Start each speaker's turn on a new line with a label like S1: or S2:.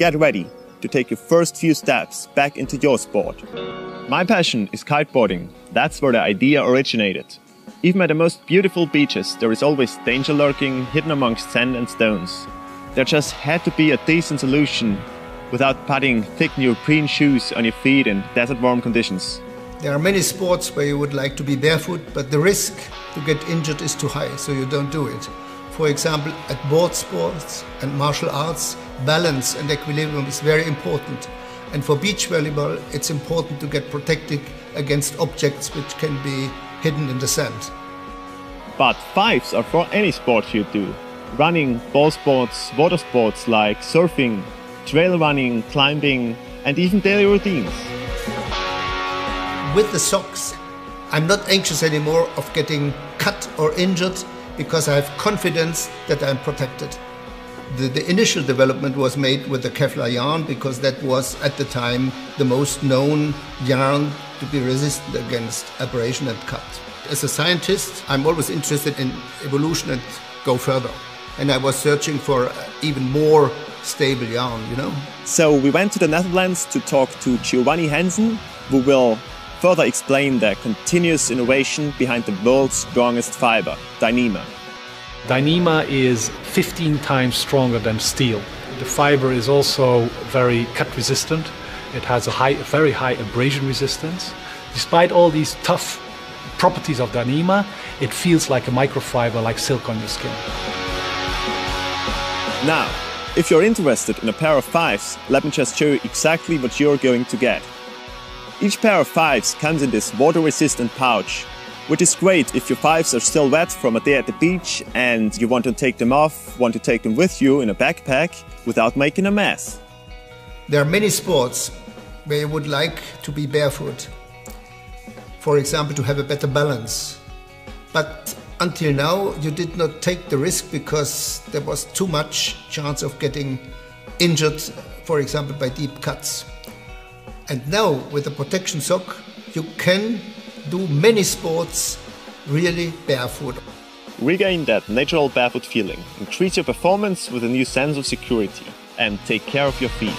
S1: get ready to take your first few steps back into your sport. My passion is kiteboarding. That's where the idea originated. Even at the most beautiful beaches, there is always danger lurking hidden amongst sand and stones. There just had to be a decent solution without putting thick neoprene shoes on your feet in desert warm conditions.
S2: There are many sports where you would like to be barefoot, but the risk to get injured is too high, so you don't do it. For example, at board sports and martial arts, balance and equilibrium is very important. And for beach volleyball, it's important to get protected against objects which can be hidden in the sand.
S1: But FYFs are for any sport you do. Running, ball sports, water sports like surfing, trail running, climbing, and even daily routines
S2: with the socks, I'm not anxious anymore of getting cut or injured because I have confidence that I'm protected. The, the, initial development was made with the Kevlar yarn because that was at the time the most known yarn to be resistant against abrasion and cut. As a scientist, I'm always interested in evolution and go further. And I was searching for uh, even more stable yarn, you know.
S1: So we went to the Netherlands to talk to Giovanni Hansen, who will further explain the continuous innovation behind the world's strongest fiber, Dyneema.
S3: Dyneema is 15 times stronger than steel. The fiber is also very cut resistant. It has a high, very high abrasion resistance. Despite all these tough properties of Dyneema, it feels like a microfiber, like silk on your skin.
S1: Now, if you're interested in a pair of FYFs, let me just show you exactly what you're going to get. Each pair of FYFs comes in this water-resistant pouch, which is great if your FYFs are still wet from a day at the beach and you want to take them off, want to take them with you in a backpack without making a mess.
S2: There are many sports where you would like to be barefoot. For example, to have a better balance. But until now, you did not take the risk because there was too much chance of getting injured, for example, by deep cuts. And now with the protection sock, you can do many sports really barefoot.
S1: Regain that natural barefoot feeling, increase your performance with a new sense of security, and take care of your feet.